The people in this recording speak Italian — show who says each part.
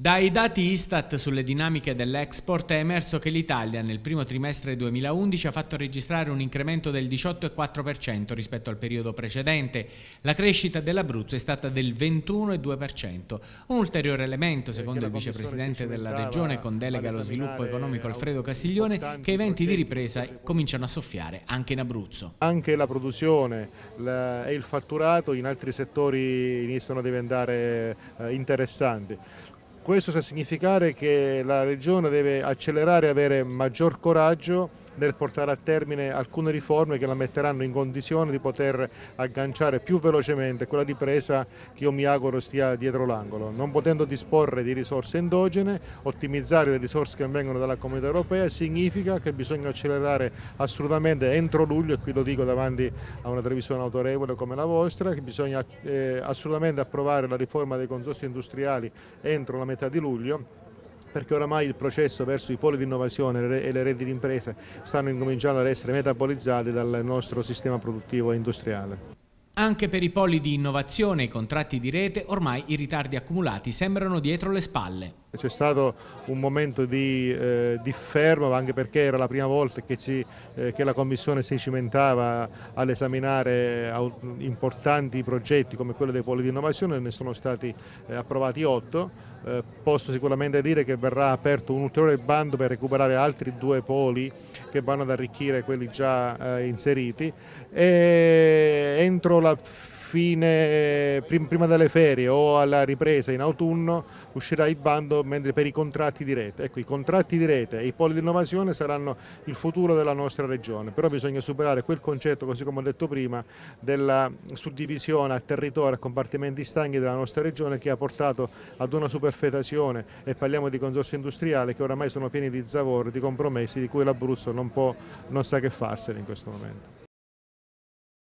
Speaker 1: Dai dati Istat sulle dinamiche dell'export è emerso che l'Italia nel primo trimestre 2011 ha fatto registrare un incremento del 18,4% rispetto al periodo precedente. La crescita dell'Abruzzo è stata del 21,2%. Un ulteriore elemento, secondo il vicepresidente della Regione con delega allo sviluppo economico Alfredo Castiglione, che i venti di ripresa cominciano a soffiare anche in Abruzzo.
Speaker 2: Anche la produzione e il fatturato in altri settori iniziano a diventare eh, interessanti. Questo sta a significare che la Regione deve accelerare e avere maggior coraggio nel portare a termine alcune riforme che la metteranno in condizione di poter agganciare più velocemente quella ripresa che io mi auguro stia dietro l'angolo. Non potendo disporre di risorse endogene, ottimizzare le risorse che vengono dalla Comunità Europea significa che bisogna accelerare assolutamente entro luglio, e qui lo dico davanti a una televisione autorevole come la vostra, che bisogna eh, assolutamente approvare la riforma dei consorsi industriali entro la metà di luglio perché oramai il processo verso i poli di innovazione e le reti di imprese stanno incominciando ad essere metabolizzati dal nostro sistema produttivo e industriale.
Speaker 1: Anche per i poli di innovazione e i contratti di rete ormai i ritardi accumulati sembrano dietro le spalle.
Speaker 2: C'è stato un momento di, eh, di, fermo anche perché era la prima volta che, ci, eh, che la Commissione si cimentava all'esaminare importanti progetti come quello dei poli di innovazione, ne sono stati eh, approvati otto. Eh, posso sicuramente dire che verrà aperto un ulteriore bando per recuperare altri due poli che vanno ad arricchire quelli già eh, inseriti e entro la fine, prima delle ferie o alla ripresa in autunno uscirà il bando mentre per i contratti di rete. Ecco, i contratti di rete e i poli di innovazione saranno il futuro della nostra regione, però bisogna superare quel concetto, così come ho detto prima, della suddivisione a territorio, a compartimenti stagni della nostra regione che ha portato ad una superfetazione e parliamo di consorsi industriali che oramai sono pieni di zavor, di compromessi di cui l'Abruzzo non, non sa che farsene in questo momento.